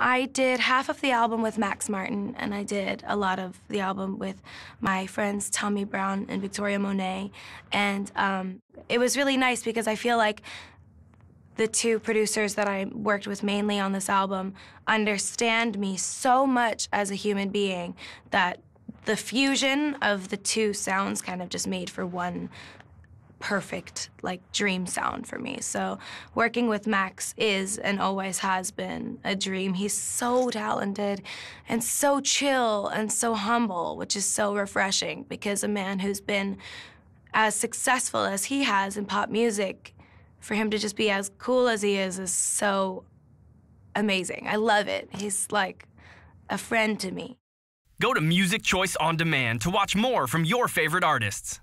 I did half of the album with Max Martin, and I did a lot of the album with my friends Tommy Brown and Victoria Monet. And um, it was really nice because I feel like the two producers that I worked with mainly on this album understand me so much as a human being that the fusion of the two sounds kind of just made for one perfect like dream sound for me. So working with Max is and always has been a dream. He's so talented and so chill and so humble, which is so refreshing because a man who's been as successful as he has in pop music for him to just be as cool as he is is so amazing. I love it. He's like a friend to me. Go to Music Choice On Demand to watch more from your favorite artists.